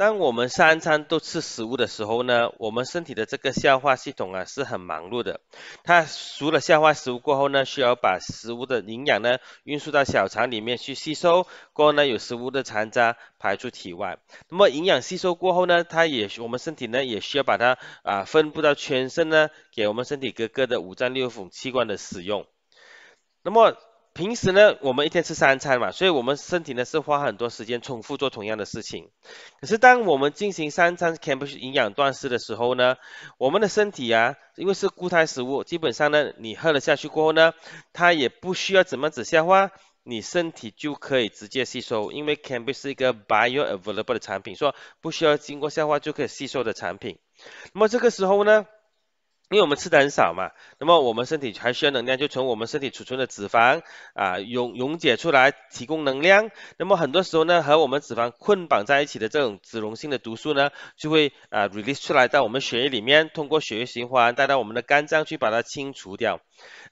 当我们三餐都吃食物的时候呢，我们身体的这个消化系统啊是很忙碌的。它除了消化食物过后呢，需要把食物的营养呢运输到小肠里面去吸收，过后呢有食物的残渣排出体外。那么营养吸收过后呢，它也我们身体呢也需要把它啊分布到全身呢，给我们身体各个的五脏六腑器官的使用。那么平时呢，我们一天吃三餐嘛，所以我们身体呢是花很多时间重复做同样的事情。可是当我们进行三餐 c a m p u s 营养断食的时候呢，我们的身体啊，因为是固态食物，基本上呢，你喝了下去过后呢，它也不需要怎么子消化，你身体就可以直接吸收，因为 c a m p u s 是一个 bioavailable 的产品，说不需要经过消化就可以吸收的产品。那么这个时候呢？因为我们吃的很少嘛，那么我们身体还需要能量，就从我们身体储存的脂肪啊溶溶解出来提供能量。那么很多时候呢，和我们脂肪捆绑在一起的这种脂溶性的毒素呢，就会啊 release 出来到我们血液里面，通过血液循环带到我们的肝脏去把它清除掉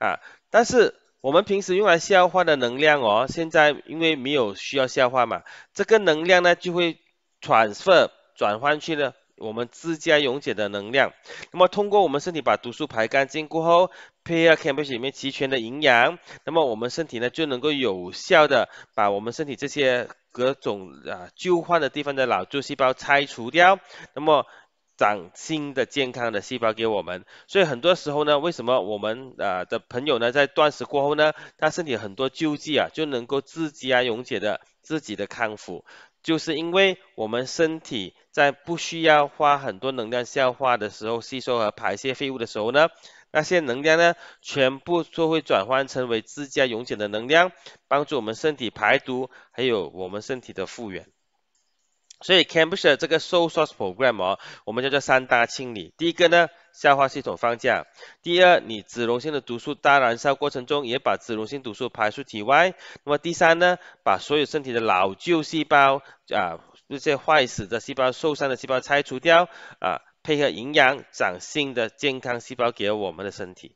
啊。但是我们平时用来消化的能量哦，现在因为没有需要消化嘛，这个能量呢就会 transfer 转换去了。我们自家溶解的能量，那么通过我们身体把毒素排干净过后，配合 c a m b u s 里面齐全的营养，那么我们身体呢就能够有效的把我们身体这些各种啊旧患的地方的老旧细胞拆除掉，那么长新的健康的细胞给我们。所以很多时候呢，为什么我们啊的朋友呢在断食过后呢，他身体很多旧剂啊就能够自家溶解的自己的康复？就是因为我们身体在不需要花很多能量消化的时候，吸收和排泄废物的时候呢，那些能量呢，全部都会转换成为自家溶解的能量，帮助我们身体排毒，还有我们身体的复原。所以 c a m b u s 这个 Soul Source Program 哦，我们叫做三大清理。第一个呢，消化系统放假；第二，你脂溶性的毒素大燃烧过程中，也把脂溶性毒素排出体外。那么第三呢，把所有身体的老旧细胞啊，那些坏死的细胞、受伤的细胞拆除掉啊，配合营养长新的健康细胞给我们的身体。